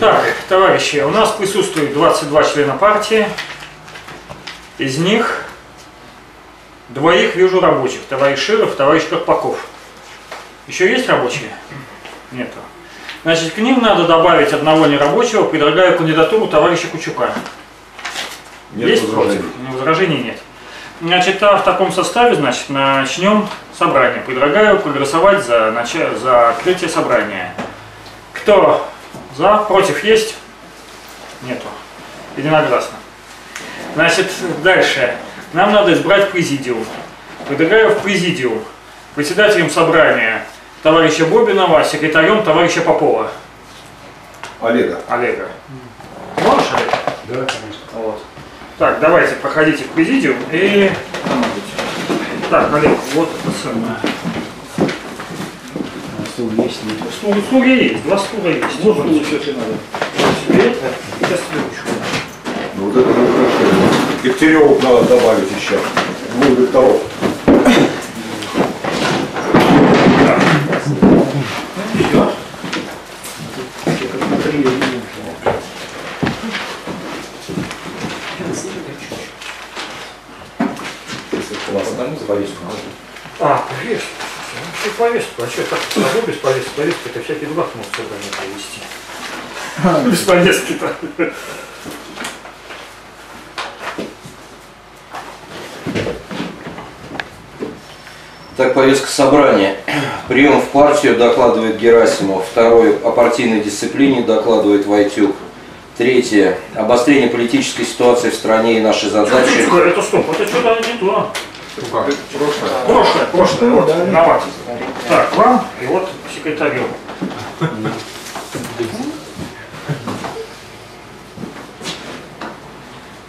Так, товарищи, у нас присутствует 22 члена партии. Из них двоих вижу рабочих. Товарищ Широв, товарищ Карпаков. Еще есть рабочие? Нету. Значит, к ним надо добавить одного нерабочего. Предлагаю кандидатуру товарища Кучука. Нет есть возражений. против? Возражений нет. Значит, а в таком составе, значит, начнем собрание. Предлагаю проголосовать за, начало, за открытие собрания. Кто за? Против есть? Нету. Единогласно. Значит, дальше. Нам надо избрать президиум. Предлагаю в президиум председателем собрания товарища Бобинова, секретарем товарища Попова. Олега. Олега. Можешь, Олег? Да, конечно. Вот. Так, давайте, проходите в президиум и... Так, Олег, вот это самое. Стул есть, нет. Стул, стулья есть, два стула есть. Вот мне все тебе надо. Сейчас тебе ручку. Ну вот это ну, хорошо. Дегтяревых надо добавить еще. Двух докторов. Все. У за повестку. А. Что? А что, так могу без повестки? Повестки это всякий дурак может собрание провести. Без повестки-то. Так, повестка собрания. Прием в партию докладывает Герасимов. Второе. О партийной дисциплине докладывает Войтюк. Третье. Обострение политической ситуации в стране и наши задачи. Это стоп, это что-то не то. Прошлое. Прошлое, прошлое, вот, виноват. Так, вам и вот секретарю.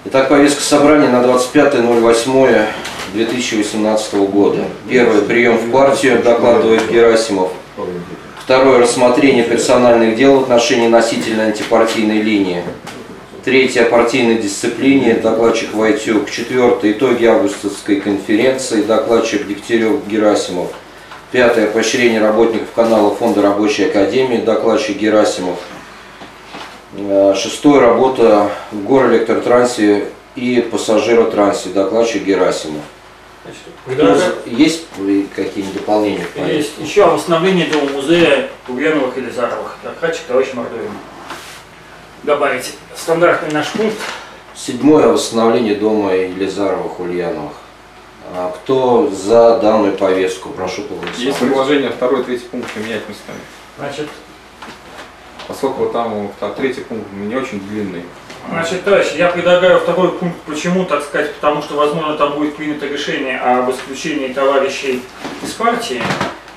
Итак, повестка собрания на 25.08.2018 года. Первое. Прием в партию докладывает Герасимов. Второе. Рассмотрение персональных дел в отношении носителя антипартийной линии. Третье. О партийной дисциплине. Докладчик Войтюк. Четвертое. Итоги августовской конференции. Докладчик Дегтярев Герасимов. Пятое. Поощрение работников канала Фонда Рабочей Академии. Докладчик Герасимов. Э, Шестое. Работа в горэлектротрансе и пассажиротрансе. Докладчик Герасимов. За- Есть какие-нибудь дополнения? Есть еще о восстановлении дома музея Ульяновых и Лизаровых. Докладчик товарищ Мордовин. Добавить стандартный наш пункт. Седьмое восстановление дома Елизаровых Ульяновых. А Кто за данную повестку? Прошу Есть проголосовать. предложение второй, третий пункт поменять местами. Значит, Поскольку там третий пункт не очень длинный. Значит, товарищи, я предлагаю второй пункт. Почему, так сказать, потому что, возможно, там будет принято решение об исключении товарищей из партии.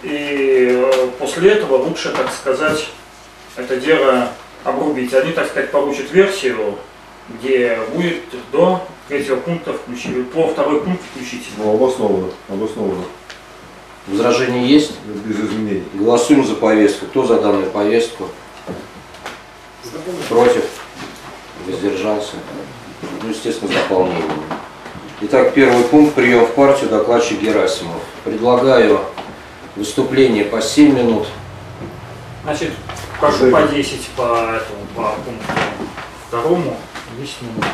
И э, после этого лучше, так сказать, это дело обрубить. Они, так сказать, получат версию, где будет до третьего пункта включить, про второй пункт включительно. Ну, обоснованно. Обоснованно. Возражения есть? Без изменений. Голосуем за повестку. Кто за данную повестку? Против? Воздержался? Ну, естественно, с дополнением. Итак, первый пункт. Прием в партию. Докладчик Герасимов. Предлагаю выступление по 7 минут. Значит, прошу по 10 по, этому, по пункту второму. 10 минут.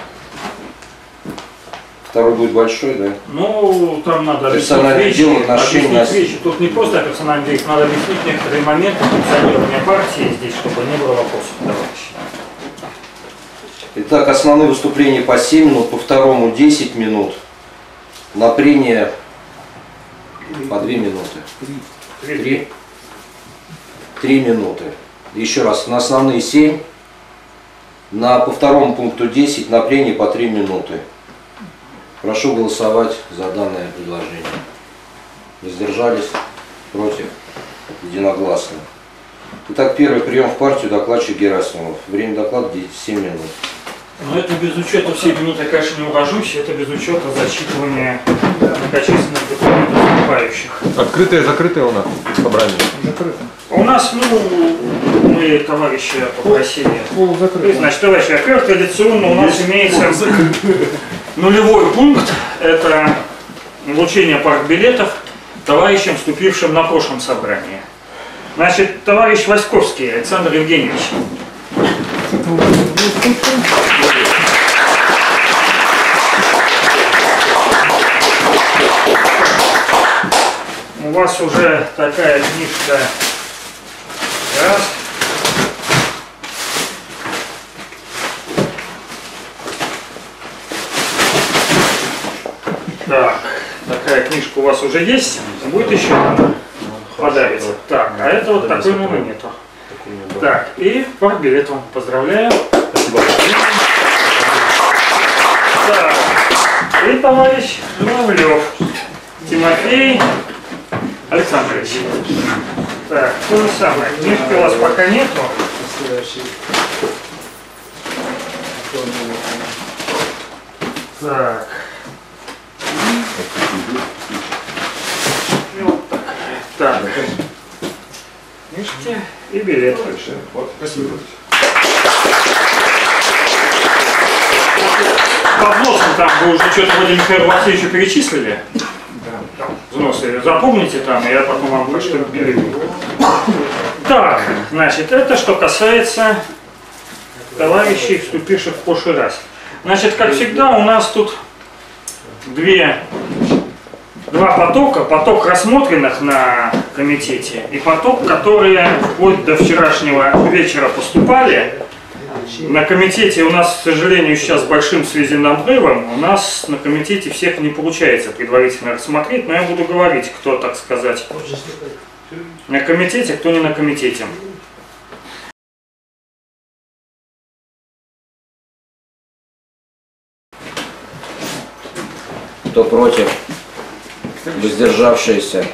Второй будет большой, да? Ну, там надо Персональное объяснить дело, вещи, отношения объяснить вещи. Тут не просто персональное дело, надо объяснить некоторые моменты функционирования партии здесь, чтобы не было вопросов, товарищи. Итак, основные выступления по 7 минут, по второму 10 минут. На прения по 2 минуты. Три. Три минуты. Еще раз, на основные 7, на, по второму пункту 10, на прения по 3 минуты. Прошу голосовать за данное предложение. Воздержались? Против? Единогласно. Итак, первый прием в партию докладчик Герасимов. Время доклада 7 минут. Но это без учета всей минуты, конечно, не угожусь, это без учета зачитывания многочисленных документов выступающих. Открытое, закрытое у нас собрание. У нас, ну, мы товарища попросили. Значит, товарищи, во-первых, традиционно у нас имеется нулевой пункт, это вручение партбилетов товарищам, вступившим на прошлом собрании. Значит, товарищ Васьковский Александр Евгеньевич, У вас уже такая книжка. Раз. Так, такая книжка у вас уже есть. Будет еще одна подарится. Так, а это вот такой номер нету. Так, и портбилет вам поздравляю. Так, и товарищ Журавлев Тимофей Александрович. Так, то же самое. Книжки у вас пока нету. Так. И вот так. Так. Книжки и билет. Вот, спасибо. По там вы уже что-то вроде Михаила Васильевича перечислили? Взносы запомните там, я потом вам кое-что переведу. Так, значит, это что касается товарищей, вступивших в прошлый раз. Значит, как всегда, у нас тут две, два потока. Поток рассмотренных на комитете и поток, которые вплоть до вчерашнего вечера поступали. На комитете у нас, к сожалению, сейчас с большим связным обрывом. У нас на комитете всех не получается предварительно рассмотреть, но я буду говорить, кто, так сказать, на комитете, кто не на комитете. Кто против? Воздержавшиеся?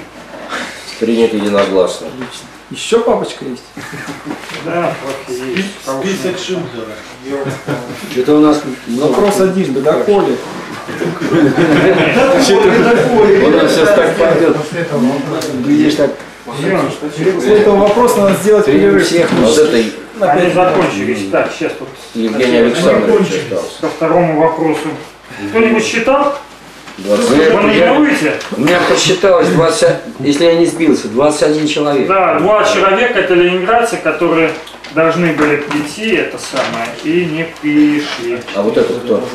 Принято единогласно. Еще папочка есть? Да, есть. Список Шиндлера. Это у нас вопрос один, да доходит. У нас сейчас так пойдет. Видишь, так. После этого вопроса надо сделать перерыв. Всех вот этой Они закончились. Так, сейчас тут Евгения Александровича остался. ко второму вопросу. Кто-нибудь считал? Вы Я- номируете? У меня посчиталось 20, если я не сбился, 21 человек. Да, два человека, это ленинградцы, которые должны были прийти, это самое, и не пришли. А вот это кто?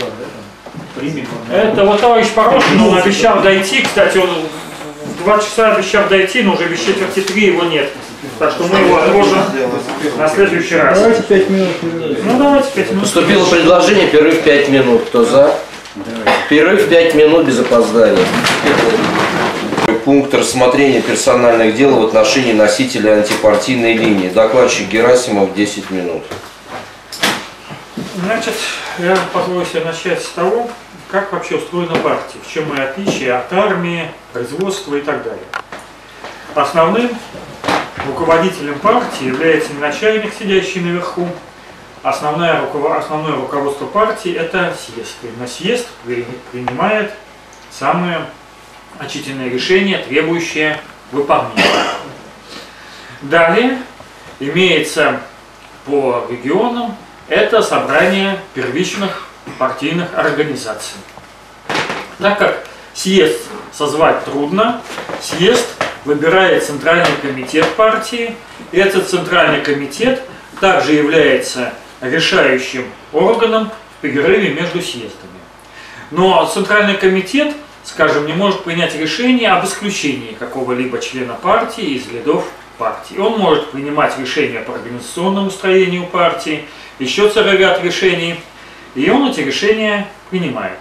Это вот товарищ Порошин, он обещал дойти, кстати, он в два часа обещал дойти, но уже без четверти три его нет. Так что мы его отложим на следующий раз. Давайте пять минут перерыв. Ну давайте пять минут. Поступило предложение перерыв 5 минут. Кто за? Перерыв 5 минут без опоздания. Пункт рассмотрения персональных дел в отношении носителя антипартийной линии. Докладчик Герасимов 10 минут. Значит, я позволю себе начать с того, как вообще устроена партия, в чем ее отличие от армии, производства и так далее. Основным руководителем партии является не начальник, сидящий наверху. Основное, руково- основное руководство партии – это съезд. На съезд при- принимает самые очительные решения, требующие выполнения. Далее имеется по регионам это собрание первичных партийных организаций. Так как съезд созвать трудно, съезд выбирает центральный комитет партии, и этот центральный комитет также является решающим органом в перерыве между съездами. Но центральный комитет, скажем, не может принять решение об исключении какого-либо члена партии из рядов партии. Он может принимать решения по организационному строению партии, еще целый ряд решений, и он эти решения принимает.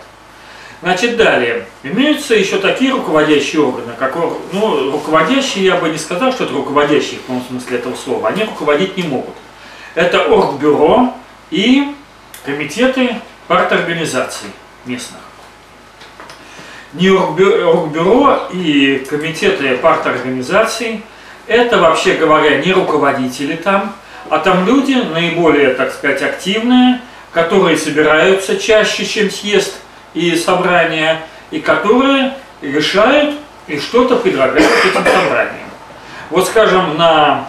Значит, далее. Имеются еще такие руководящие органы, как, ну, руководящие, я бы не сказал, что это руководящие в полном смысле этого слова, они руководить не могут. Это оргбюро и комитеты парторганизаций местных. Не оргбю- оргбюро и комитеты парторганизаций – это, вообще говоря, не руководители там, а там люди наиболее, так сказать, активные, которые собираются чаще, чем съезд и собрания, и которые решают и что-то предлагают этим собраниям. Вот, скажем, на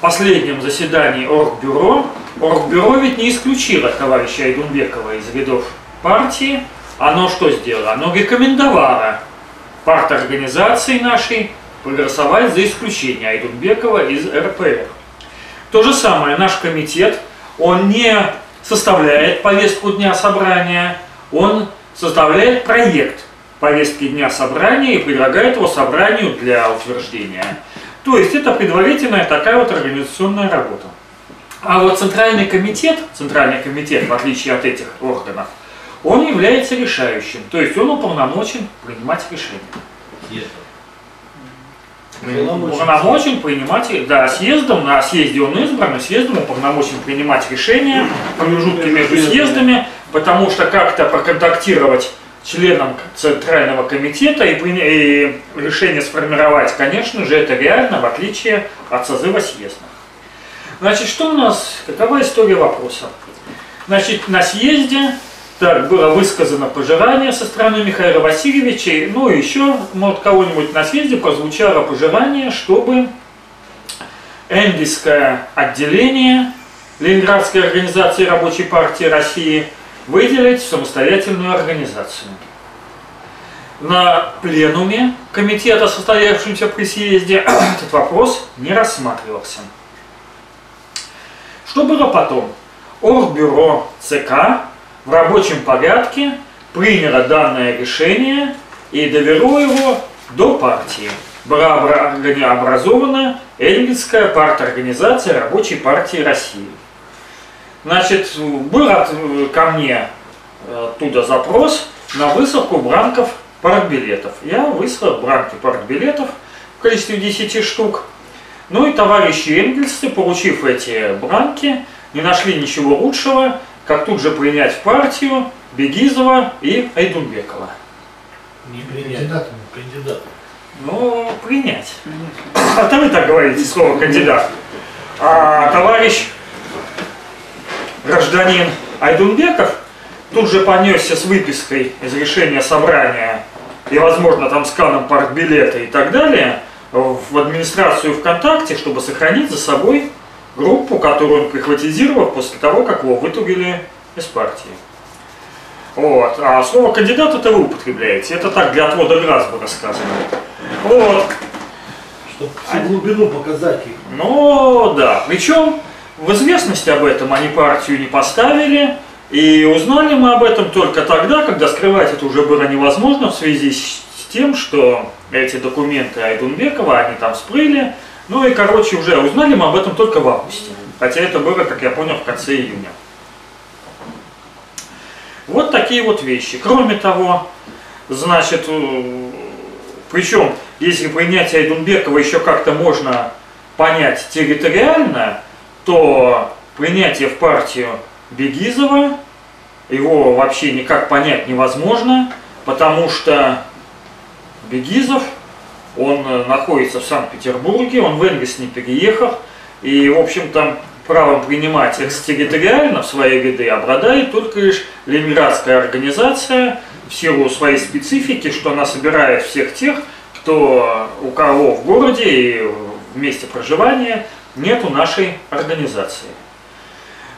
последнем заседании Оргбюро, Оргбюро ведь не исключило товарища Айдунбекова из рядов партии. Оно что сделало? Оно рекомендовало парторганизации нашей проголосовать за исключение Айдунбекова из РПР. То же самое, наш комитет, он не составляет повестку дня собрания, он составляет проект повестки дня собрания и предлагает его собранию для утверждения. То есть это предварительная такая вот организационная работа. А вот Центральный комитет, Центральный комитет, в отличие от этих органов, он является решающим, то есть он уполномочен принимать решения. Уполномочен принимать, да, съездом, на съезде он избран, и съездом уполномочен принимать решения, промежутки между съездами, потому что как-то проконтактировать членам Центрального комитета и, и решение сформировать, конечно же, это реально, в отличие от созыва съезда. Значит, что у нас, какова история вопроса? Значит, на съезде так, было высказано пожелание со стороны Михаила Васильевича, ну и еще, может, кого-нибудь на съезде прозвучало пожелание, чтобы Энгельское отделение Ленинградской организации Рабочей партии России выделить самостоятельную организацию. На пленуме комитета, состоявшемся при съезде, этот вопрос не рассматривался. Что было потом? Оргбюро ЦК в рабочем порядке приняло данное решение и довело его до партии. Была образована Эльгинская парторганизация Рабочей партии России. Значит, был от, ко мне оттуда запрос на высылку бранков партбилетов. Я выслал бранки партбилетов в количестве 10 штук. Ну и товарищи энгельсы, получив эти бранки, не нашли ничего лучшего, как тут же принять в партию Бегизова и Айдунбекова. Не принять. Кандидатом, кандидатом. Ну, принять. Это вы так говорите, слово кандидат. А товарищ гражданин Айдунбеков тут же понесся с выпиской из решения собрания и, возможно, там сканом партбилета и так далее в администрацию ВКонтакте, чтобы сохранить за собой группу, которую он прихватизировал после того, как его вытурили из партии. Вот. А слово кандидат это вы употребляете. Это так для отвода глаз было сказано. Вот. Чтобы всю глубину показать их. Ну да. Причем в известность об этом они партию не поставили. И узнали мы об этом только тогда, когда скрывать это уже было невозможно в связи с тем, что эти документы Айдунбекова, они там всплыли, ну и, короче, уже узнали мы об этом только в августе. Хотя это было, как я понял, в конце июня. Вот такие вот вещи. Кроме того, значит, причем, если принятие Айдунбекова еще как-то можно понять территориально, то принятие в партию Бегизова, его вообще никак понять невозможно, потому что Бегизов – он э, находится в Санкт-Петербурге, он в Энгельс не переехал, и, в общем-то, правом принимать экстерриториально в свои ряды обладает только лишь Ленинградская организация в силу своей специфики, что она собирает всех тех, кто, у кого в городе и в месте проживания нету нашей организации.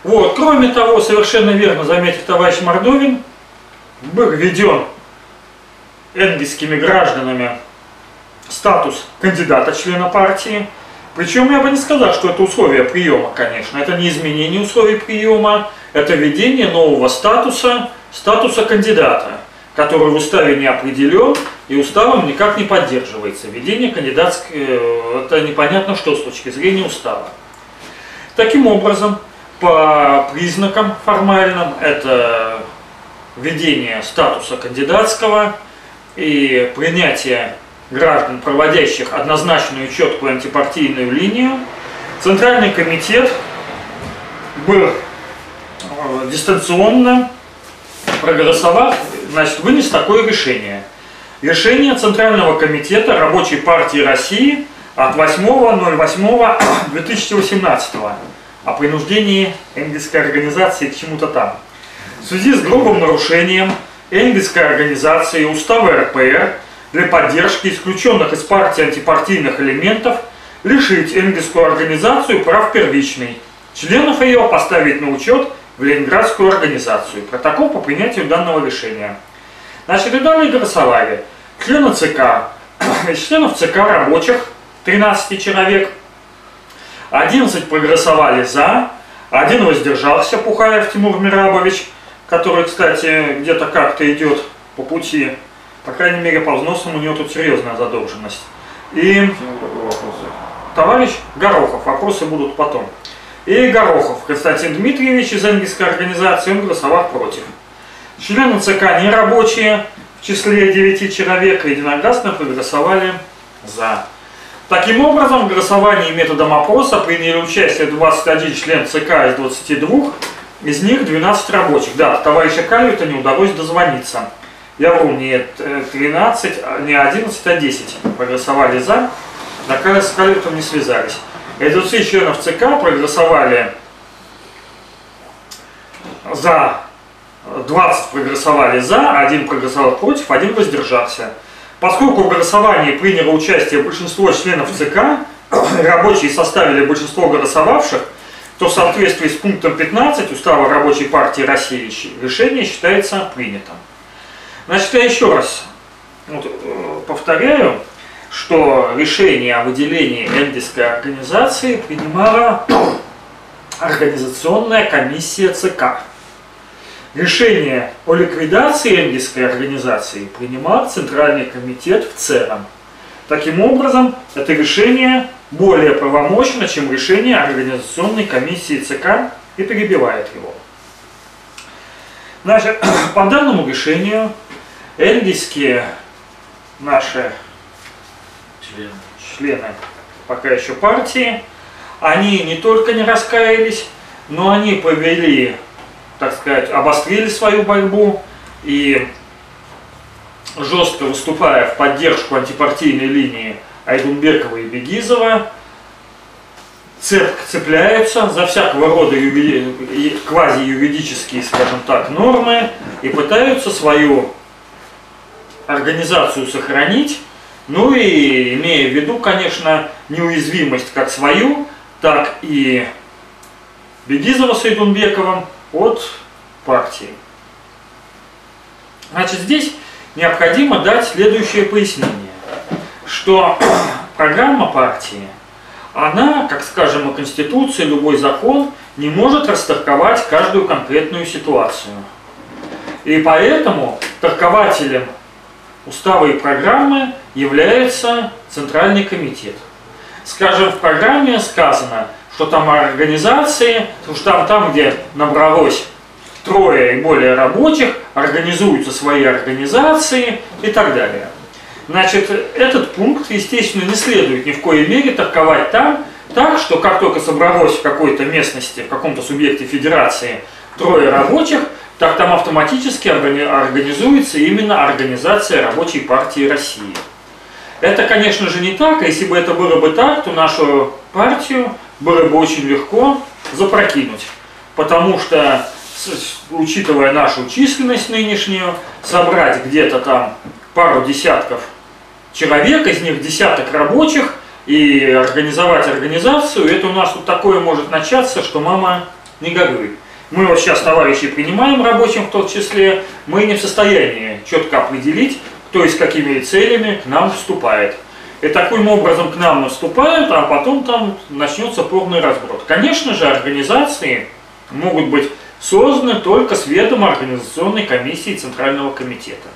Вот. Кроме того, совершенно верно заметил товарищ Мордовин, был введен энгельскими гражданами статус кандидата члена партии. Причем я бы не сказал, что это условие приема, конечно. Это не изменение условий приема, это введение нового статуса, статуса кандидата, который в уставе не определен и уставом никак не поддерживается. Введение кандидатской, э, это непонятно что с точки зрения устава. Таким образом, по признакам формальным, это введение статуса кандидатского и принятие граждан, проводящих однозначную четкую антипартийную линию, Центральный комитет был э, дистанционно проголосовав, значит, вынес такое решение. Решение Центрального комитета Рабочей партии России от 8.08.2018 о принуждении энгельской организации к чему-то там. В связи с грубым нарушением энгельской организации устава РПР для поддержки исключенных из партии антипартийных элементов лишить энгельскую организацию прав первичной, членов ее поставить на учет в Ленинградскую организацию. Протокол по принятию данного решения. Значит, и далее голосовали члены ЦК, членов ЦК рабочих, 13 человек, 11 проголосовали за, один воздержался, Пухаев Тимур Мирабович, который, кстати, где-то как-то идет по пути, по крайней мере, по взносам у него тут серьезная задолженность. И товарищ Горохов, вопросы будут потом. И Горохов Константин Дмитриевич из Энгельской организации, он голосовал против. Члены ЦК нерабочие, в числе 9 человек, единогласно проголосовали за. Таким образом, в голосовании методом опроса приняли участие 21 член ЦК из 22, из них 12 рабочих. Да, товарища Кальвита не удалось дозвониться. Я вру, не 13, не 11, а 10 проголосовали за, на с Кальвитом не связались. Из 20 членов ЦК проголосовали за 20 проголосовали за, один проголосовал против, один воздержался. Поскольку в голосовании приняло участие большинство членов ЦК, рабочие составили большинство голосовавших, то в соответствии с пунктом 15 Устава Рабочей партии России решение считается принятым. Значит, я еще раз вот, э, повторяю, что решение о выделении Эндиской организации принимала организационная комиссия ЦК. Решение о ликвидации Энгельской организации принимал Центральный комитет в ЦЕРАМ. Таким образом, это решение более правомощно, чем решение Организационной комиссии ЦК и перебивает его. Значит, по данному решению энгельские наши члены, пока еще партии, они не только не раскаялись, но они повели так сказать, обострили свою борьбу и жестко выступая в поддержку антипартийной линии Айдунбекова и Бегизова, цепко цепляются за всякого рода юри... квази-юридические, скажем так, нормы и пытаются свою организацию сохранить, ну и имея в виду, конечно, неуязвимость как свою, так и Бегизова с Айдунбековым, от партии. Значит, здесь необходимо дать следующее пояснение, что программа партии, она, как скажем, и Конституция, любой закон, не может растолковать каждую конкретную ситуацию. И поэтому торкователем устава и программы является Центральный комитет. Скажем, в программе сказано – что там организации, что там, там, где набралось трое и более рабочих, организуются свои организации и так далее. Значит, этот пункт, естественно, не следует ни в коей мере торговать там, так, что как только собралось в какой-то местности, в каком-то субъекте федерации трое рабочих, так там автоматически организуется именно организация рабочей партии России. Это, конечно же, не так, если бы это было бы так, то нашу партию было бы очень легко запрокинуть. Потому что, учитывая нашу численность нынешнюю, собрать где-то там пару десятков человек, из них десяток рабочих, и организовать организацию, это у нас тут такое может начаться, что мама не горюй. Мы вот сейчас товарищей принимаем рабочим в том числе, мы не в состоянии четко определить, кто и с какими целями к нам вступает. И таким образом к нам наступают, а потом там начнется полный разброд. Конечно же, организации могут быть созданы только с ведома организационной комиссии Центрального комитета.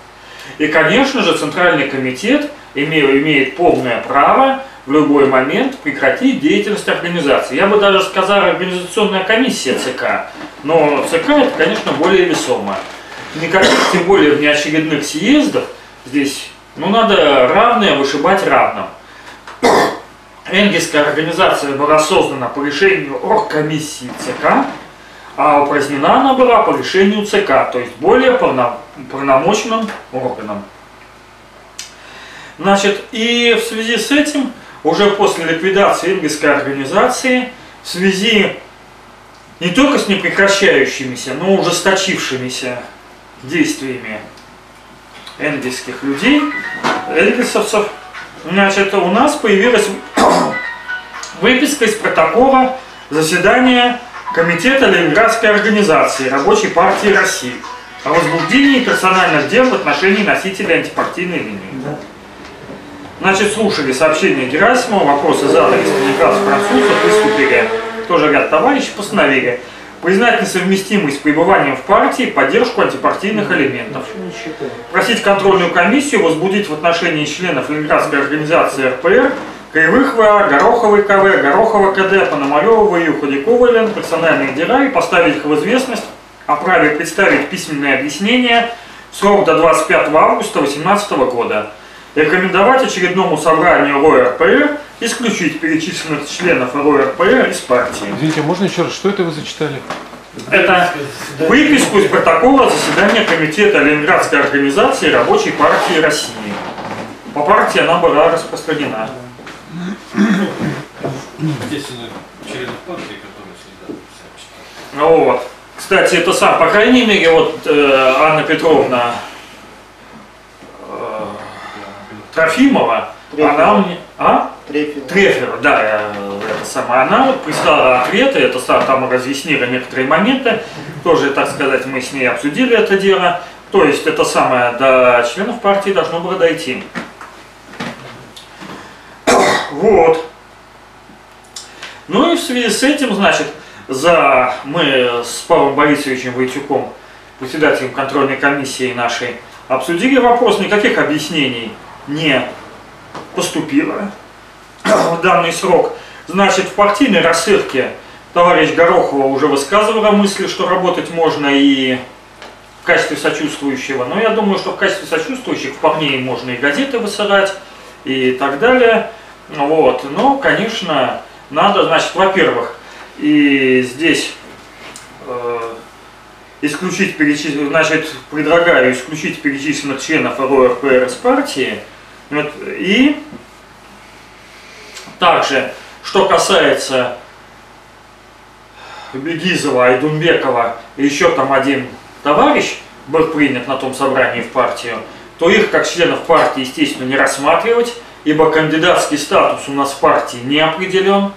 И, конечно же, Центральный комитет имеет полное право в любой момент прекратить деятельность организации. Я бы даже сказал организационная комиссия ЦК, но ЦК это, конечно, более весомо. Никаких, тем более внеочередных съездов здесь ну, надо равное вышибать равным. Энгельская организация была создана по решению оргкомиссии ЦК, а упразднена она была по решению ЦК, то есть более полномочным органом. Значит, и в связи с этим, уже после ликвидации Энгельской организации, в связи не только с непрекращающимися, но ужесточившимися действиями энгельских людей, энгельсовцев, значит, у нас появилась выписка из протокола заседания Комитета Ленинградской организации Рабочей партии России о возбуждении персональных дел в отношении носителей антипартийной линии. Значит, слушали сообщение Герасимова, вопросы задали из коммуникации французов, выступили тоже ряд товарищей, постановили признать несовместимость с пребыванием в партии поддержку антипартийных элементов. Просить контрольную комиссию возбудить в отношении членов Ленинградской организации РПР Кривых ВА, Гороховой КВ, Горохова КД, Пономарева ВЮ, Худякова ЛН, персональные дела и поставить их в известность о праве представить письменное объяснение в срок до 25 августа 2018 года. Рекомендовать очередному собранию РОРПР исключить перечисленных членов РОРПР из партии. Извините, а можно еще раз, что это вы зачитали? Это выписку из протокола заседания Комитета Ленинградской организации Рабочей партии России. По партии она была распространена. Партии, которые следят. Ну Вот. Кстати, это сам, по крайней мере, вот э, Анна Петровна э, Трофимова, она мне... А? Трефилов. Трефер, да, э, это самое. Она вот прислала ответы, это там разъяснила некоторые моменты. Тоже, так сказать, мы с ней обсудили это дело. То есть это самое до членов партии должно было дойти. Вот. Ну и в связи с этим, значит, за мы с Павлом Борисовичем Войтюком, председателем контрольной комиссии нашей, обсудили вопрос, никаких объяснений не поступило в данный срок. Значит, в партийной рассылке товарищ Горохова уже высказывала мысли, что работать можно и в качестве сочувствующего. Но я думаю, что в качестве сочувствующих вполне можно и газеты высылать и так далее. Вот. Но, конечно, надо, значит, во-первых, и здесь э, исключить перечисленных, значит, предлагаю исключить перечисленных членов РОРПР партии. Вот, и также, что касается Бегизова, Айдунбекова и еще там один товарищ был принят на том собрании в партию, то их как членов партии, естественно, не рассматривать, ибо кандидатский статус у нас в партии не определен.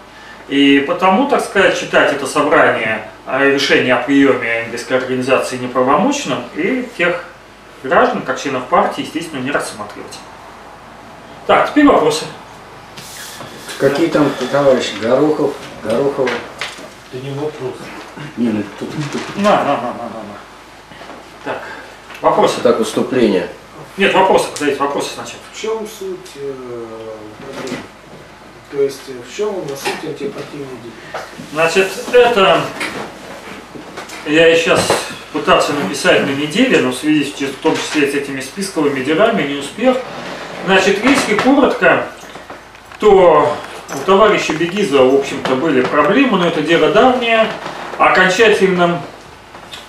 И потому, так сказать, считать это собрание решение о приеме английской организации неправомочным и тех граждан, как членов партии, естественно, не рассматривать. Так, теперь вопросы. Какие там товарищи? Горохов, Горохова. Это не вопрос. Не, ну тут, тут На, на, на, на, на, на. Так, вопросы. так выступление. Нет, вопросы, задайте вопросы сначала. В чем суть э, проблемы? То есть в чем на суть антипартийной деятельности? Значит, это я и сейчас пытался написать на неделе, но в связи с, в том числе с этими списковыми делами не успел. Значит, если коротко, то у товарища Бегиза, в общем-то, были проблемы, но это дело давнее. Окончательным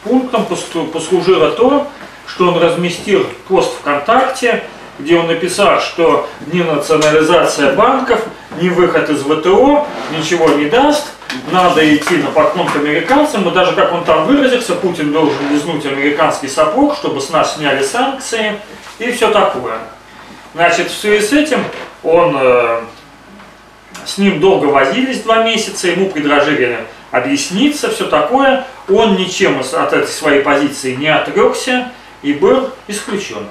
пунктом послужило то, что он разместил пост ВКонтакте, где он написал, что ни национализация банков, ни выход из ВТО ничего не даст, надо идти на поклон к американцам, и даже, как он там выразился, Путин должен лизнуть американский сапог, чтобы с нас сняли санкции и все такое. Значит, в связи с этим он, э, с ним долго возились два месяца, ему предложили объясниться, все такое. Он ничем от этой своей позиции не отрекся и был исключен.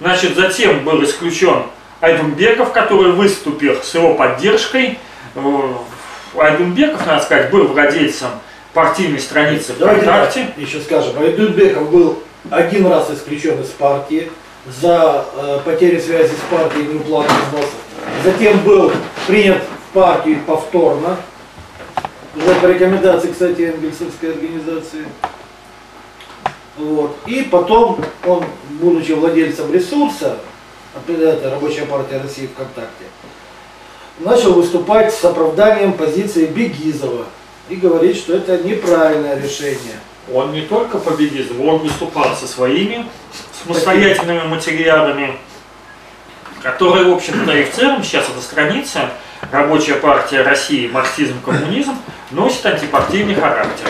Значит, затем был исключен Айдунбеков, который выступил с его поддержкой. Айдунбеков, надо сказать, был владельцем партийной страницы Давайте ВКонтакте. так, еще скажем. Айдунбеков был один раз исключен из партии за э, потерю связи с партией и взносов. Затем был принят в партию повторно, уже по рекомендации, кстати, Энгельсовской организации. Вот. И потом он, будучи владельцем ресурса, это Рабочая партия России ВКонтакте, начал выступать с оправданием позиции Бегизова и говорить, что это неправильное решение. Он не только по он выступал со своими самостоятельными материалами, которые, в общем-то, и в целом сейчас эта страница Рабочая партия России, марксизм, коммунизм носит антипартийный характер.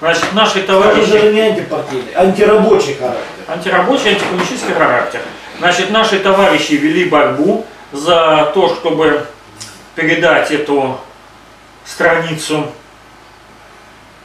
Значит, наши Это товарищи... даже не антипартийный, антирабочий характер. антирабочий, антикоммунистический характер. Значит, наши товарищи вели борьбу за то, чтобы передать эту страницу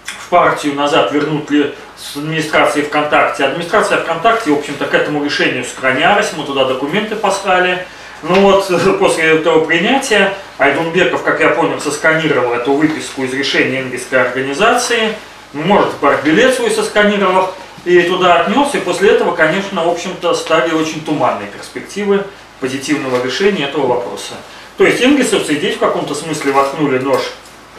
в партию назад, вернуть ли с администрации ВКонтакте. Администрация ВКонтакте, в общем-то, к этому решению склонялась, мы туда документы послали. Ну вот после этого принятия Айдунбеков, как я понял, сосканировал эту выписку из решения Энгельской организации, может, партбилет свой сосканировал и туда отнес, и после этого, конечно, в общем-то, стали очень туманные перспективы позитивного решения этого вопроса. То есть энгельсовцы здесь в каком-то смысле воткнули нож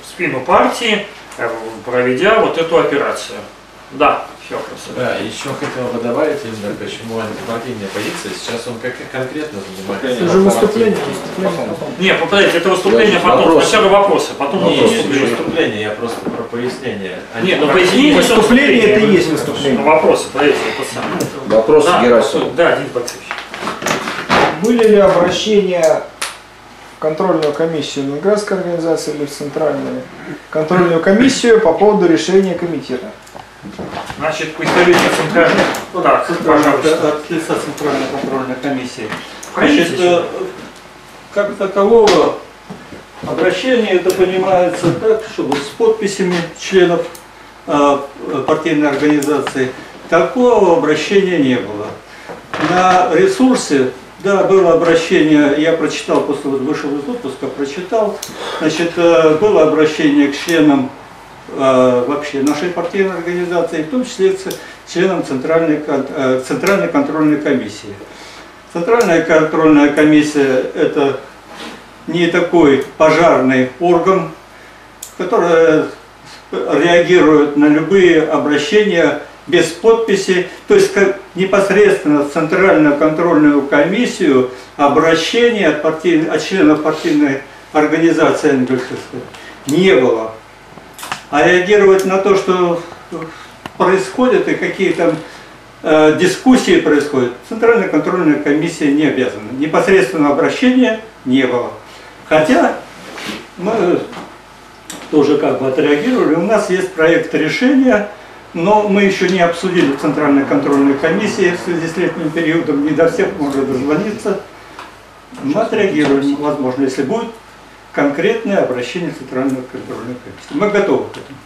в спину партии, э, проведя вот эту операцию. Да, еще вопросы. Да, еще хотел бы добавить именно, почему антипартийная позиция. Сейчас он как конкретно занимается. Это же выступление. Не, подождите, это выступление потом. Вопрос. Сначала вопросы, потом Не, вопросы. не, не выступление, я просто про пояснение. Нет, ну пояснение Выступление это и есть выступление. Ну, вопросы, подождите, это самое. Вопрос Да, Герасимов. Да, Денис Борисович. Были ли обращения в контрольную комиссию Ленинградской организации или в центральную контрольную комиссию по поводу решения комитета? Значит, представитель центральной... Так, пожалуйста. от лица Центральной контрольной комиссии. Значит, э, как такового обращение это понимается так, чтобы с подписями членов э, партийной организации такого обращения не было. На ресурсе, да, было обращение, я прочитал, после вот вышел из отпуска, прочитал, значит, э, было обращение к членам э, вообще нашей партийной организации, в том числе к членам Центральной, э, Центральной контрольной комиссии. Центральная контрольная комиссия – это не такой пожарный орган, который реагирует на любые обращения без подписи, то есть как непосредственно в Центральную контрольную комиссию обращения от, партий- от членов партийной организации не было. А реагировать на то, что происходит и какие там э, дискуссии происходят, Центральная контрольная комиссия не обязана. Непосредственного обращения не было. Хотя мы тоже как бы отреагировали. У нас есть проект решения, но мы еще не обсудили в Центральной контрольной комиссии в связи с летним периодом, не до всех можно дозвониться. Мы отреагируем, возможно, если будет конкретное обращение в Центральную контрольную комиссию. Мы готовы к этому.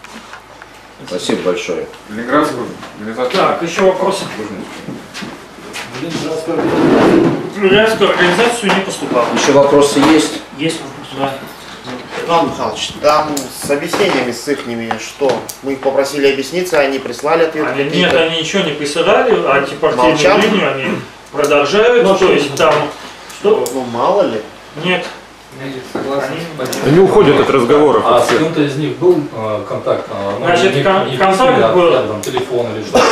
Спасибо большое. Ленинградскую организацию. Так, еще вопросы. Ленинградскую организацию не поступало. Еще вопросы есть? Есть вопрос, да. Иван Михайлович, там с объяснениями, с ихними, что? Мы их попросили объясниться, они прислали ответ Они, нет, они ничего не присылали, антипартийную Молчат? линию они продолжают, Ну, то есть там... Что? Ну, мало ли. Нет. Они уходят от разговоров. А с кем-то из них был э, контакт? э, ну, Значит, не- кон- не контакт а был. там, телефон или что-то.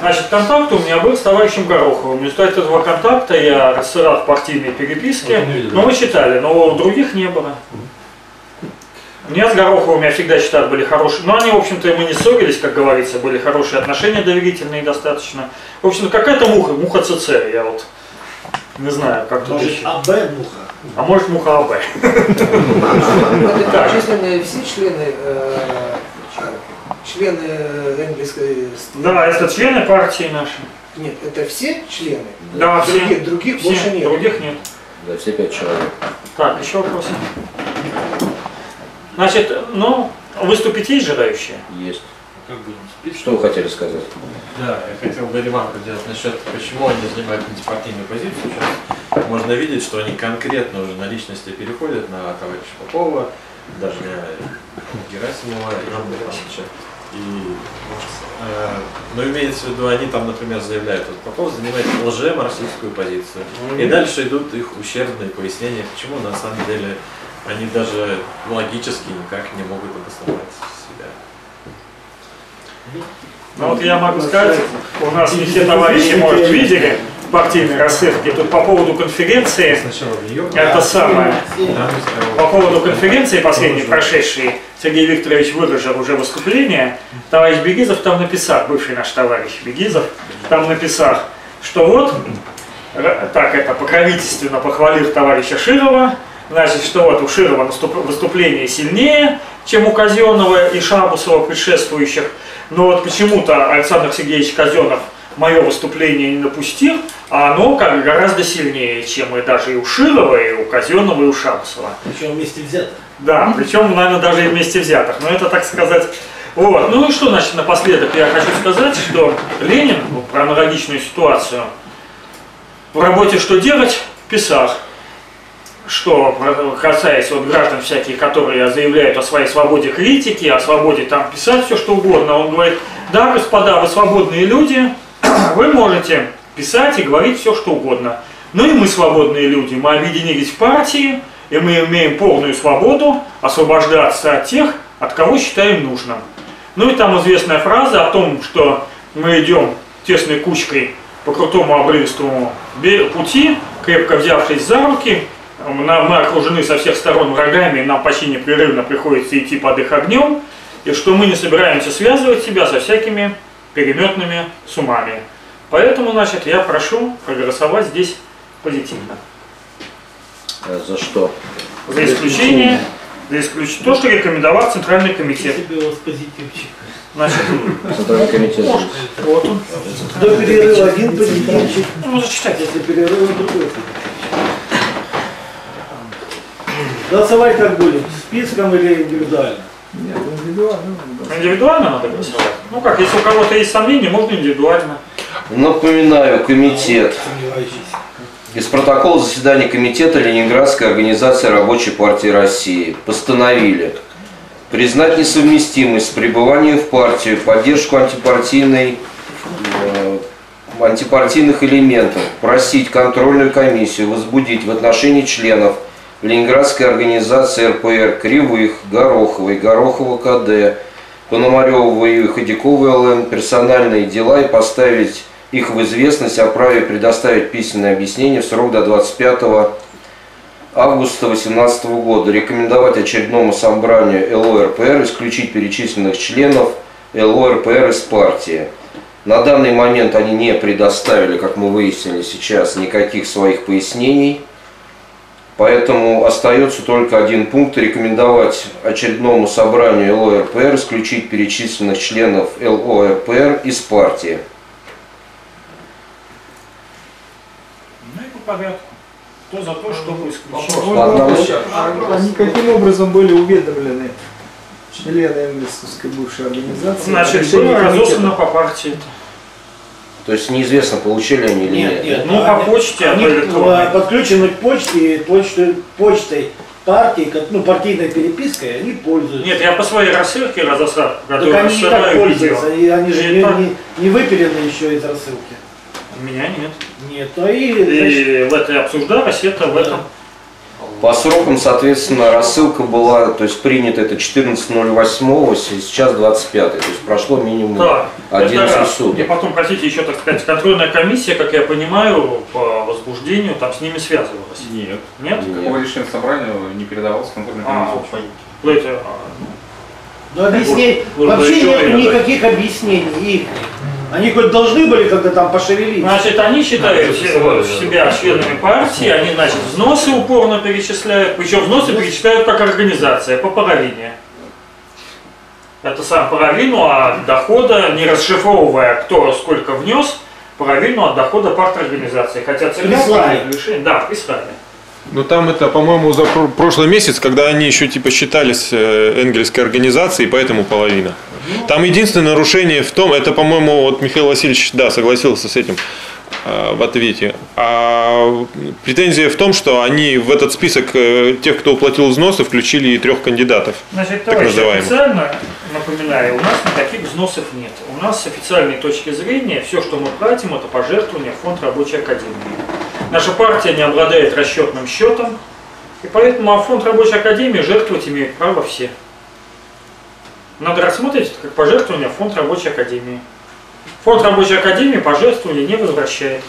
Значит, контакт у меня был с товарищем Гороховым. В результате этого контакта я рассылал в партийной переписке. Вот мы читали, но у других не было. У меня с Гороховым, я всегда считаю, были хорошие. Но они, в общем-то, мы не ссорились, как говорится, были хорошие отношения, доверительные достаточно. В общем, какая-то муха, муха ЦЦ, я вот не знаю, как тут Может, еще. АБ муха. А может муха АБ. Перечислены все члены, э, члены Энгельской Да, это члены партии наши. Нет, это все члены? Да, все. других, других Все, больше нет. Других нет. Да, все пять человек. Так, еще вопросы? Значит, ну, выступить есть желающие? Есть. Как бы Что вы хотели сказать? Да, я хотел бы ремарку сделать насчет, почему они занимают антипартийную позицию. Сейчас можно видеть, что они конкретно уже на личности переходят на товарища Попова, даже на Герасимова и Ивана Ивановича. И, э, но имеется в виду, они там, например, заявляют, вот Попов занимает лже-марксистскую позицию. И дальше идут их ущербные пояснения, почему на самом деле они даже логически никак не могут обосновать себя. Ну вот я могу сказать, у нас не все товарищи, может, видели партийные рассылки тут по поводу конференции. Это самое. По поводу конференции последней, прошедшей, Сергей Викторович выдержал уже выступление. Товарищ Бегизов там написал, бывший наш товарищ Бегизов, там написал, что вот, так это покровительственно похвалил товарища Широва, значит, что вот у Широва выступление сильнее, чем у Казенного и Шабусова предшествующих, но вот почему-то Александр Сергеевич Казенов мое выступление не напустил, а оно как гораздо сильнее, чем и даже и у Широва, и у Казенова, и у Шабусова. Причем вместе взято. Да, причем, наверное, даже и вместе взятых. Но это, так сказать, вот. Ну и что, значит, напоследок я хочу сказать, что Ленин, ну, про аналогичную ситуацию, в работе «Что делать?» писал, что касаясь вот граждан всяких, которые заявляют о своей свободе критики, о свободе там писать все что угодно, он говорит, да, господа, вы свободные люди, вы можете писать и говорить все что угодно. Но и мы свободные люди, мы объединились в партии, и мы имеем полную свободу освобождаться от тех, от кого считаем нужным. Ну и там известная фраза о том, что мы идем тесной кучкой по крутому обрывистому пути, крепко взявшись за руки, мы окружены со всех сторон врагами, нам почти непрерывно приходится идти под их огнем, и что мы не собираемся связывать себя со всякими переметными сумами. Поэтому, значит, я прошу проголосовать здесь позитивно. Э, За что? За исключение, за исключение, то, что рекомендовал Центральный комитет. Тебе у вас позитивчик. Значит, Центральный комитет. вот он. До перерыва один позитивчик. Ну, зачитайте. После перерыва другой позитивчик. Голосовать как будем? Списком или индивидуально? Нет, индивидуально. Индивидуально надо голосовать? Ну как, если у кого-то есть сомнения, можно индивидуально. Напоминаю, комитет. Сомневающийся. Из протокола заседания Комитета Ленинградской организации Рабочей партии России постановили признать несовместимость с пребыванием в партию поддержку антипартийной, э, антипартийных элементов, просить контрольную комиссию возбудить в отношении членов Ленинградской организации РПР Кривых, Гороховой, Горохова КД, Пономарева и Ходякова ЛН персональные дела и поставить их в известность о праве предоставить письменное объяснение в срок до 25 августа 2018 года. Рекомендовать очередному собранию ЛОРПР исключить перечисленных членов ЛОРПР из партии. На данный момент они не предоставили, как мы выяснили сейчас, никаких своих пояснений. Поэтому остается только один пункт – рекомендовать очередному собранию ЛОРПР исключить перечисленных членов ЛОРПР из партии. Ну и по порядку. Кто за то, чтобы исключить? А Они каким образом были уведомлены члены Энгельсовской бывшей организации? Значит, Решение было разослано по партии. То есть неизвестно, получили они или нет. Нет, нет. Ну, по почте, они а э, подключены к почте, почтой, почтой партии, как- ну, партийной перепиской, они пользуются. Нет, я по своей рассылке разослал, Так которую они не так рассылаю пользуются, видео. и они же И не, так. не, не выпилены еще из рассылки. У меня нет. Нет, а и, значит, И в этой обсуждалось это в этом. По срокам, соответственно, рассылка была, то есть принята это 14.08, сейчас 25, то есть прошло минимум Да, 11 это раз. И суток. потом, простите, еще, так сказать, контрольная комиссия, как я понимаю, по возбуждению там с ними связывалась. Нет. Нет? Никакого решения собрания не передавалось контрольной А, комиссии. ну, это, ну, объяснений, вообще нет никаких объяснений. Они хоть должны были как-то там пошевелиться. Значит, они считают себя членами партии, они, значит, взносы упорно перечисляют, причем взносы перечисляют как организация, по половине. Это сам половину от дохода, не расшифровывая, кто сколько внес, половину от дохода парторганизации. Хотя приняли решение- Да, прислали. Ну там это, по-моему, за пр- прошлый месяц, когда они еще типа считались э, энгельской организацией, поэтому половина. Там единственное нарушение в том, это, по-моему, вот Михаил Васильевич, да, согласился с этим э, в ответе. А претензия в том, что они в этот список э, тех, кто уплатил взносы, включили и трех кандидатов. Значит, Так называемых. официально, напоминаю, у нас никаких взносов нет. У нас с официальной точки зрения все, что мы платим, это пожертвования в фонд рабочей академии. Наша партия не обладает расчетным счетом, и поэтому а фонд рабочей академии жертвовать имеют право все. Надо рассмотреть это как пожертвование в фонд рабочей академии. Фонд рабочей академии пожертвования не возвращает.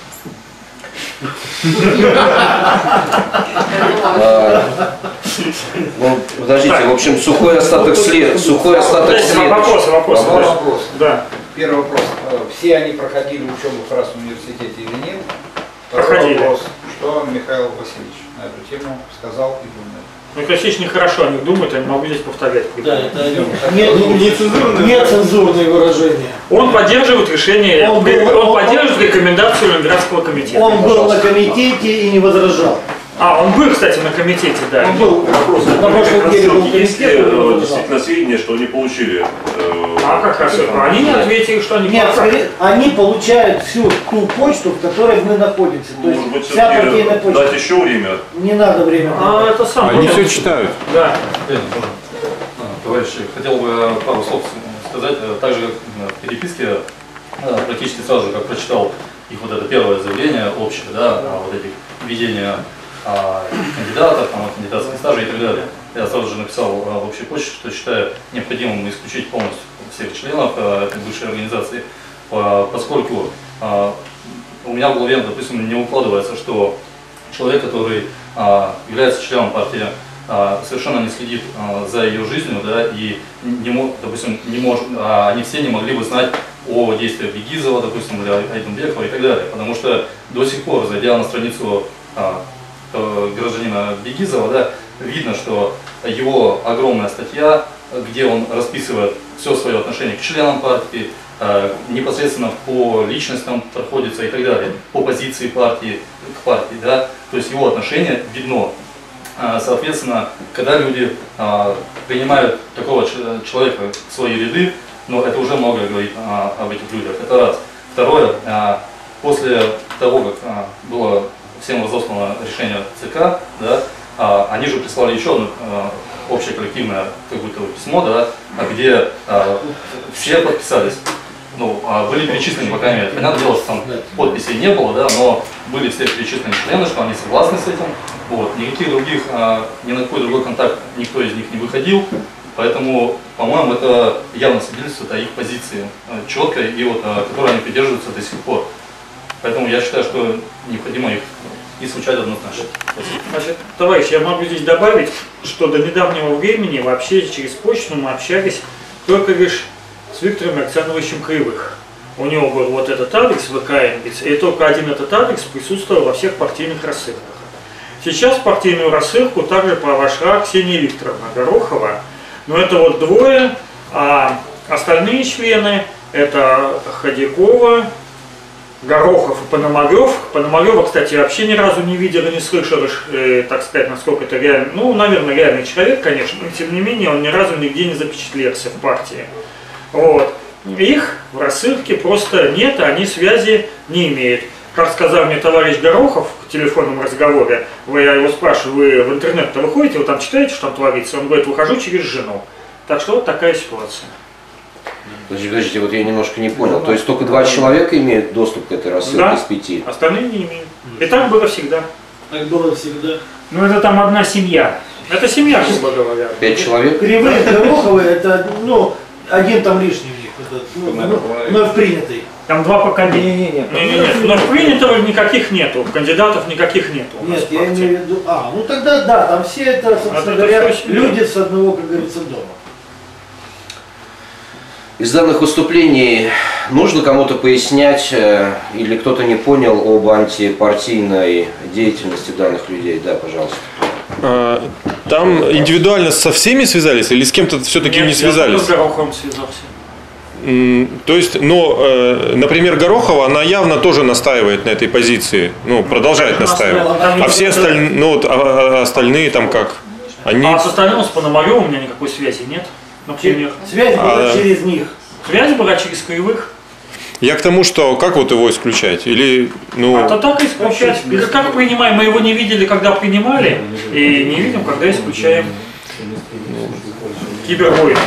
Ну, подождите, в общем, сухой остаток след, сухой остаток след. вопрос, вопрос, Вопрос. вопрос. Да. Первый вопрос. Э, Все они проходили учебу в Красном университете или нет? Второй Проходили. вопрос. Что Михаил Васильевич на эту тему сказал и думает? Ну, Красич нехорошо о них думает, я не могу здесь повторять. Да, это не- нецензурные выражения. Он поддерживает решение, Он он, был- он- поддерживает рекомендацию Ленинградского комитета. Он был на комитете и не возражал. А, он был, кстати, на комитете, да. Он был. Вопрос, На прошлой неделе был есть э, был действительно сведения, что они получили? э, А как раз Они не ответили, что они Нет, скорее, они получают всю ту почту, в которой мы находимся. То есть Может быть, вся партийная почта. дать еще время? Не надо время. А, это сам. Они все читают. Да. Можно? А, Товарищи, хотел бы пару слов сказать. Э, Также как в переписке, э, практически сразу же, как прочитал их вот это первое заявление общее, да, вот этих введения кандидатов, там, кандидатских стажей и так далее. Я сразу же написал э, в общей почте, что считаю необходимым исключить полностью всех членов э, этой высшей организации, по- поскольку а, у меня в голове, допустим, не укладывается, что человек, который а, является членом партии, а, совершенно не следит а, за ее жизнью, да, и не допустим, не мож, а, они все не могли бы знать о действиях Бегизова, допустим, или Айденбекова и так далее, потому что до сих пор, зайдя на страницу э, гражданина Бегизова, да, видно, что его огромная статья, где он расписывает все свое отношение к членам партии, э, непосредственно по личностям проходится и так далее, по позиции партии к партии, да, то есть его отношение видно. А, Соответственно, когда люди принимают такого человека в свои ряды, ну, это уже многое говорит об этих людях. Это раз. Второе, после того, как было всем разослано решение ЦК, да, а, они же прислали еще одно а, общее коллективное какое-то письмо, да, а где а, все подписались. Ну, а, были перечислены, по крайней понятное дело, что там подписей не было, да, но были все перечислены члены, что они согласны с этим. Вот. Никаких других, а, ни на какой другой контакт никто из них не выходил. Поэтому, по-моему, это явно свидетельствует о их позиции э, четкой и вот, э, которой они придерживаются до сих пор. Поэтому я считаю, что необходимо их исключать однозначно. Значит, товарищ, я могу здесь добавить, что до недавнего времени вообще через почту мы общались только лишь с Виктором Александровичем Кривых. У него был вот этот адрес ВК Энгельс, и только один этот адрес присутствовал во всех партийных рассылках. Сейчас партийную рассылку также вошла Ксения Викторовна Горохова, но это вот двое, а остальные члены это Ходякова, Горохов и Пономарев. Пономарева, кстати, вообще ни разу не видел и не слышал, э, так сказать, насколько это реально. Ну, наверное, реальный человек, конечно, но тем не менее он ни разу нигде не запечатлелся в партии. Вот. Их в рассылке просто нет, они связи не имеют. Как сказал мне товарищ Горохов в телефонном разговоре, вы, я его спрашиваю, вы в интернет-то выходите, вы там читаете, что там творится? Он говорит, выхожу через жену. Так что вот такая ситуация. Подождите, подождите, вот я немножко не понял. То есть только два человека имеют доступ к этой рассылке Да. из пяти? Остальные не имеют. И так было всегда. Так было всегда. Ну это там одна семья. Это семья, грубо говоря. Пять человек? Кривые Гороховы, это, ну, один там лишний у них, ну, ну, вновь принятый. Там два поколения. Не-не-не. Не, не, нет, но принятого никаких нету, кандидатов никаких нету. Нет, я имею в виду, а, ну тогда да, там все это, собственно это говоря, люди с одного, как говорится, дома. Из данных выступлений нужно кому-то пояснять э, или кто-то не понял об антипартийной деятельности данных людей? Да, пожалуйста. А, Там индивидуально со всеми связались или с кем-то все-таки Нет, не я связались? только с Гороховым связался. То есть, ну, э, например, Горохова, она явно тоже настаивает на этой позиции, ну, продолжает настаивать. А все остальные, ну, вот, а- а остальные там как? Они... А с остальным, с Пономаревым у меня никакой связи нет, например. Связь была А, через них. Связь была через Кривых. Я к тому, что как вот его исключать? Или, ну, А то так исключать. Как- Как принимаем? Мы его не видели, когда принимали, и не видим, когда исключаем. Кибервойн.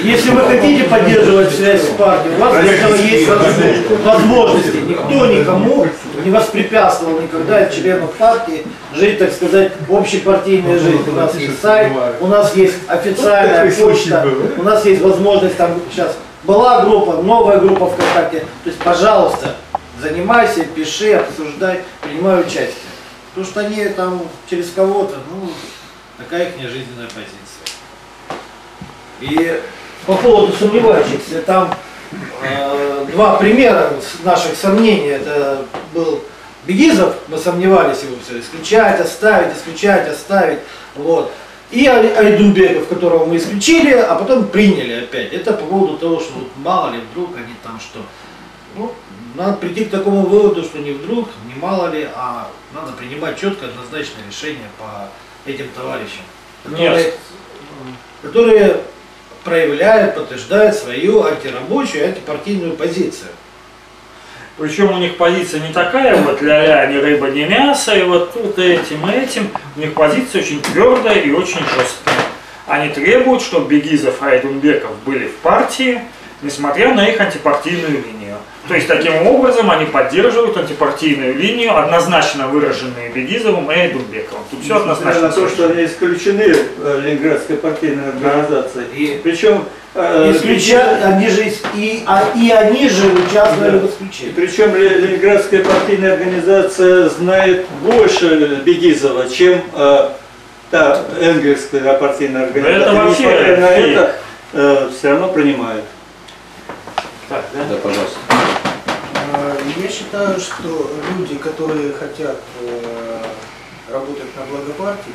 Если вы хотите поддерживать связь с партией, у вас для этого есть возможности. Никто никому не воспрепятствовал никогда из членов партии жить, так сказать, общепартийной жизнью. У нас есть сайт, у нас есть официальная почта, у нас есть возможность там сейчас была группа, новая группа ВКонтакте. То есть, пожалуйста, занимайся, пиши, обсуждай, принимай участие. Потому что они там через кого-то, ну, такая их жизненная позиция. И по поводу сомневающихся, там э, два примера наших сомнений. Это был Бегизов, мы сомневались его все исключать, оставить, исключать, оставить. Вот. И Ай- Айдунбеков, которого мы исключили, а потом приняли опять. Это по поводу того, что вот мало ли вдруг они там что. Ну, надо прийти к такому выводу, что не вдруг, не мало ли, а надо принимать четко однозначное решение по этим товарищам, которые, которые проявляют, подтверждают свою антирабочую, антипартийную позицию. Причем у них позиция не такая, вот ля-ля, ни рыба, ни мясо, и вот тут этим, этим. У них позиция очень твердая и очень жесткая. Они требуют, чтобы Бегизов и Айдунбеков были в партии, несмотря на их антипартийную линию. То есть таким образом они поддерживают антипартийную линию, однозначно выраженные Бегизовым и Айдунбековым. Тут все однозначно. на то, что они исключены э, Ленинградской партийной организацией. И Причем э, исключа- они же и, а- и они же участвовали в И исключении. причем Ле- Ленинградская партийная организация знает больше Бегизова, чем э, та энгельская партийная организация. это вообще Несмотря на это, э, все равно принимает. Так, да? Да, пожалуйста. А, Я считаю, что люди, которые хотят э, работать на благо партии,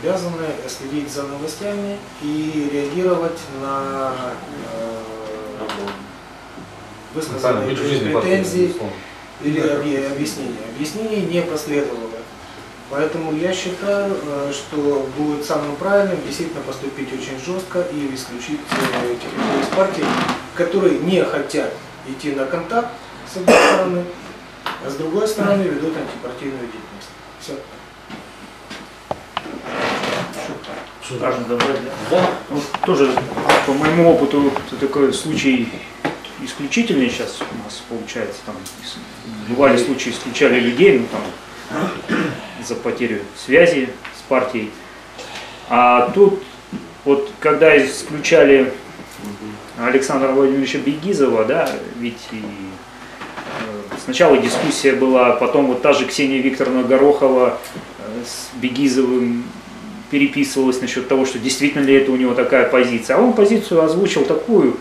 обязаны следить за новостями и реагировать на э, высказанные претензии или объ- объяснения. Объяснений не последовало. Поэтому я считаю, э, что будет самым правильным действительно поступить очень жестко и исключить э, этих людей из партии, которые не хотят идти на контакт, с одной стороны, а с другой стороны ведут антипартийную деятельность. Все. Что важно добавить? Да. Вот тоже по моему опыту это такой случай исключительный сейчас у нас получается. Там, бывали случаи, исключали людей, ну там за потерю связи с партией. А тут вот когда исключали Александра Владимировича Бегизова, да, ведь и сначала дискуссия была, потом вот та же Ксения Викторовна Горохова э, с Бегизовым переписывалась насчет того, что действительно ли это у него такая позиция. А он позицию озвучил такую,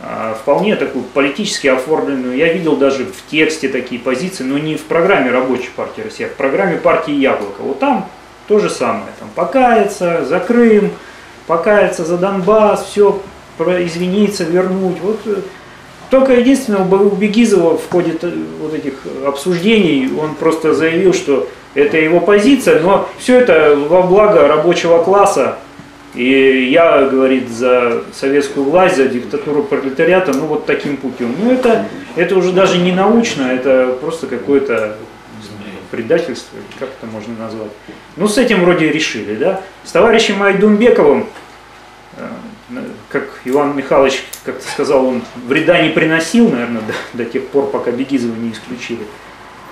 а, вполне такую политически оформленную. Я видел даже в тексте такие позиции, но не в программе Рабочей партии России, а в программе партии Яблоко. Вот там то же самое. Там покаяться за Крым, покаяться за Донбасс, все извиниться, вернуть. Вот э, только единственное, у Бегизова в ходе т- вот этих обсуждений он просто заявил, что это его позиция, но все это во благо рабочего класса. И я, говорит, за советскую власть, за диктатуру пролетариата, ну вот таким путем. Ну это, это уже даже не научно, это просто какое-то предательство, как это можно назвать. Ну с этим вроде решили, да. С товарищем Айдунбековым, э, как Иван Михайлович как-то сказал, он вреда не приносил, наверное, до, до тех пор, пока Бегизова не исключили.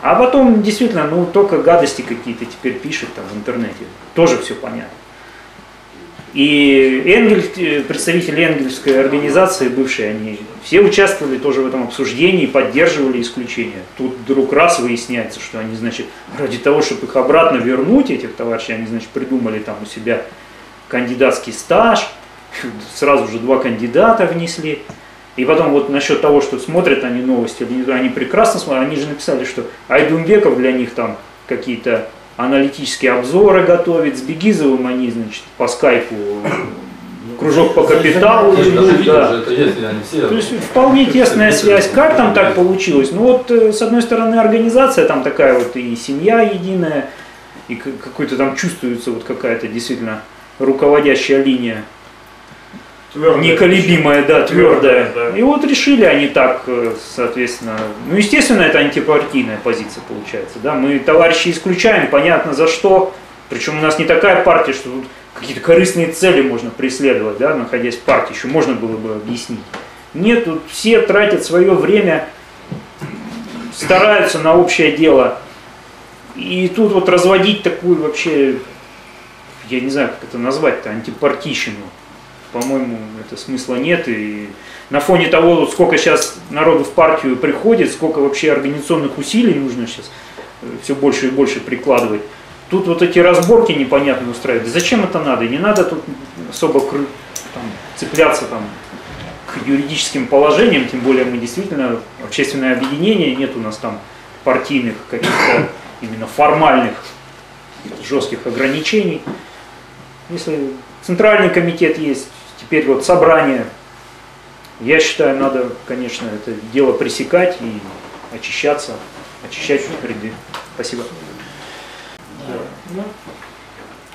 А потом действительно, ну только гадости какие-то теперь пишет там в интернете. Тоже все понятно. И Энгель, э, представители Энгельской организации, бывшие, они все участвовали тоже в этом обсуждении, поддерживали исключение. Тут вдруг раз выясняется, что они, значит, ради того, чтобы их обратно вернуть, этих товарищей, они, значит, придумали там у себя кандидатский стаж, сразу же два кандидата внесли. И потом вот насчет того, что смотрят они новости, они, прекрасно смотрят, они же написали, что Айдунбеков для них там какие-то аналитические обзоры готовит, с Бегизовым они, значит, по скайпу кружок по капиталу ведут, да. То есть вполне тесная связь. Как там так получилось? Ну вот, э, с одной стороны, организация там такая вот и семья единая, и какой-то там чувствуется вот какая-то действительно руководящая линия. Неколебимая, да, твердая. И вот решили они так, э, соответственно. Ну, естественно, это антипартийная позиция получается. Да? Мы товарищей исключаем, понятно за что. Причем у нас не такая партия, что тут какие-то корыстные цели можно преследовать, да, находясь в партии, еще можно было бы объяснить. Нет, тут все тратят свое время, стараются на общее дело. И тут вот разводить такую вообще, я не знаю, как это назвать-то, антипартийщину, по-моему, это смысла нет. И на фоне того, сколько сейчас народу в партию приходит, сколько вообще организационных усилий нужно сейчас все больше и больше прикладывать. Тут вот эти разборки непонятные устраивают. Зачем это надо? Не надо тут особо там, цепляться там, к юридическим положениям, тем более мы действительно общественное объединение, нет у нас там партийных каких-то именно формальных жестких ограничений. Если центральный комитет есть, теперь вот собрание Я считаю, надо, конечно, это дело пресекать и очищаться, очищать ряды. Спасибо.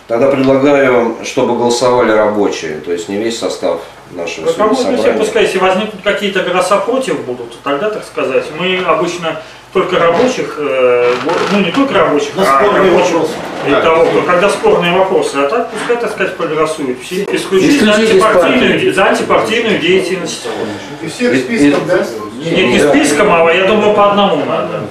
Тогда предлагаю, чтобы голосовали рабочие, то есть не весь состав нашего себе, собрания. пускай, если возникнут какие-то голоса против будут, тогда, так сказать, мы обычно только рабочих, э, ну не только рабочих, На а спорные рабочих, вопросы. и того, кто- когда спорные вопросы, а так пускай, так сказать, проголосуют. Все исключить за антипартийную, за антипартийную деятельность. И всех списком, да? Не, не списком, а я думаю, по одному надо.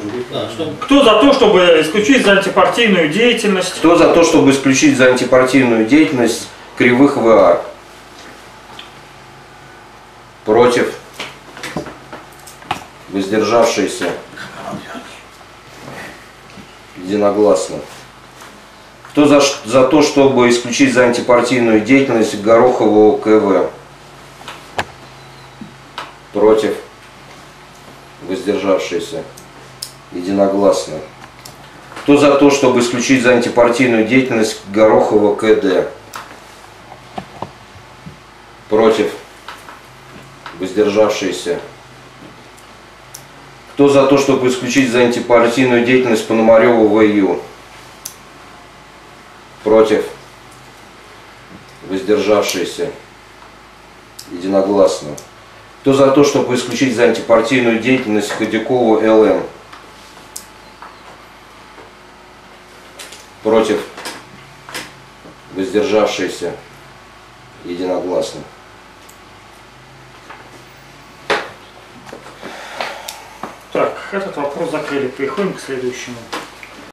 Кто за то, чтобы исключить за антипартийную деятельность? Кто за то, чтобы исключить за антипартийную деятельность кривых ВА? Против? Воздержавшиеся? Единогласно. Кто за, за то, чтобы исключить за антипартийную деятельность Горохову КВ? Против? Воздержавшиеся? Единогласно. Кто за то, чтобы исключить за антипартийную деятельность Горохова КД? Против? Воздержавшиеся? Кто за то, чтобы исключить за антипартийную деятельность Пономарева ВЮ? Против? Воздержавшиеся? Единогласно. Кто за то, чтобы исключить за антипартийную деятельность Ходякова ЛМ? Против? Воздержавшиеся? Единогласно. Так, этот вопрос закрыли. Переходим к следующему.